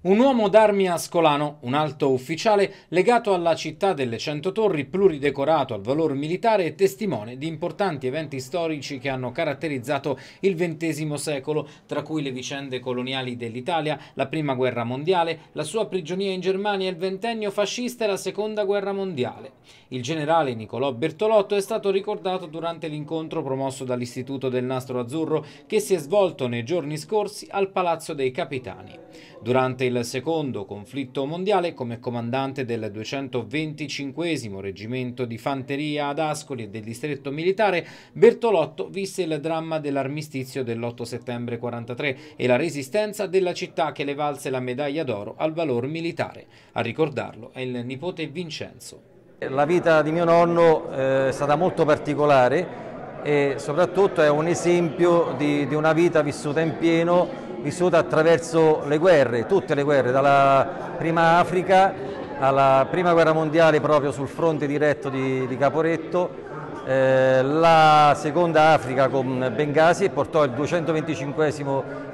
Un uomo d'armi ascolano, un alto ufficiale legato alla città delle Cento Torri, pluridecorato al valor militare e testimone di importanti eventi storici che hanno caratterizzato il XX secolo, tra cui le vicende coloniali dell'Italia, la Prima Guerra Mondiale, la sua prigionia in Germania, il ventennio fascista e la Seconda Guerra Mondiale. Il generale Nicolò Bertolotto è stato ricordato durante l'incontro promosso dall'Istituto del Nastro Azzurro che si è svolto nei giorni scorsi al Palazzo dei Capitani. Durante il secondo conflitto mondiale, come comandante del 225 Reggimento di Fanteria ad Ascoli e del distretto militare, Bertolotto visse il dramma dell'armistizio dell'8 settembre 43 e la resistenza della città che le valse la medaglia d'oro al valor militare. A ricordarlo è il nipote Vincenzo. La vita di mio nonno eh, è stata molto particolare e soprattutto è un esempio di, di una vita vissuta in pieno vissuta attraverso le guerre, tutte le guerre, dalla prima Africa alla prima guerra mondiale proprio sul fronte diretto di, di Caporetto, eh, la seconda Africa con Bengasi e portò il 225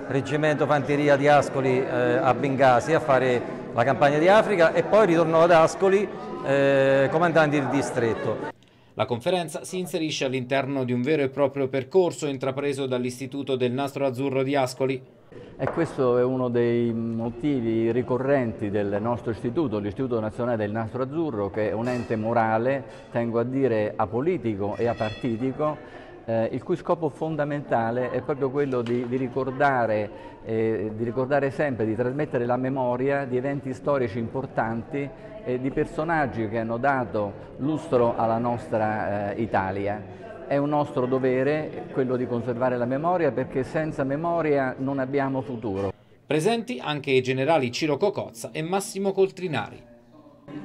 reggimento fanteria di Ascoli eh, a Bengasi a fare la campagna di Africa e poi ritornò ad Ascoli eh, comandante del distretto. La conferenza si inserisce all'interno di un vero e proprio percorso intrapreso dall'Istituto del Nastro Azzurro di Ascoli. E questo è uno dei motivi ricorrenti del nostro istituto, l'Istituto Nazionale del Nastro Azzurro, che è un ente morale, tengo a dire apolitico e apartitico, eh, il cui scopo fondamentale è proprio quello di, di, ricordare, eh, di, ricordare, sempre, di trasmettere la memoria di eventi storici importanti e di personaggi che hanno dato lustro alla nostra eh, Italia. È un nostro dovere quello di conservare la memoria perché senza memoria non abbiamo futuro. Presenti anche i generali Ciro Cocozza e Massimo Coltrinari.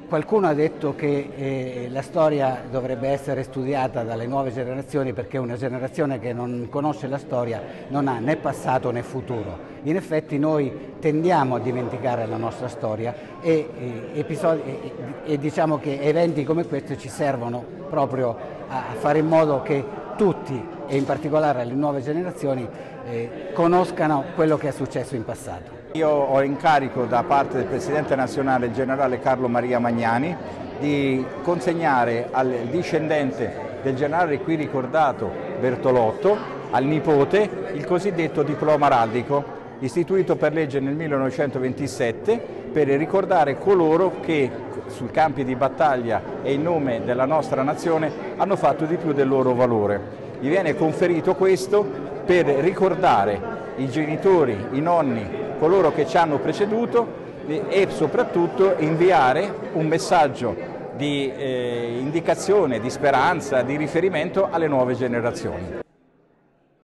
Qualcuno ha detto che eh, la storia dovrebbe essere studiata dalle nuove generazioni perché una generazione che non conosce la storia non ha né passato né futuro. In effetti noi tendiamo a dimenticare la nostra storia e, e, episodi, e, e diciamo che eventi come questo ci servono proprio a fare in modo che tutti e in particolare le nuove generazioni eh, conoscano quello che è successo in passato. Io ho incarico da parte del Presidente nazionale, il generale Carlo Maria Magnani, di consegnare al discendente del generale qui ricordato Bertolotto, al nipote, il cosiddetto diploma araldico, istituito per legge nel 1927 per ricordare coloro che sui campi di battaglia e in nome della nostra nazione hanno fatto di più del loro valore. Gli viene conferito questo per ricordare i genitori, i nonni, coloro che ci hanno preceduto e soprattutto inviare un messaggio di eh, indicazione, di speranza, di riferimento alle nuove generazioni.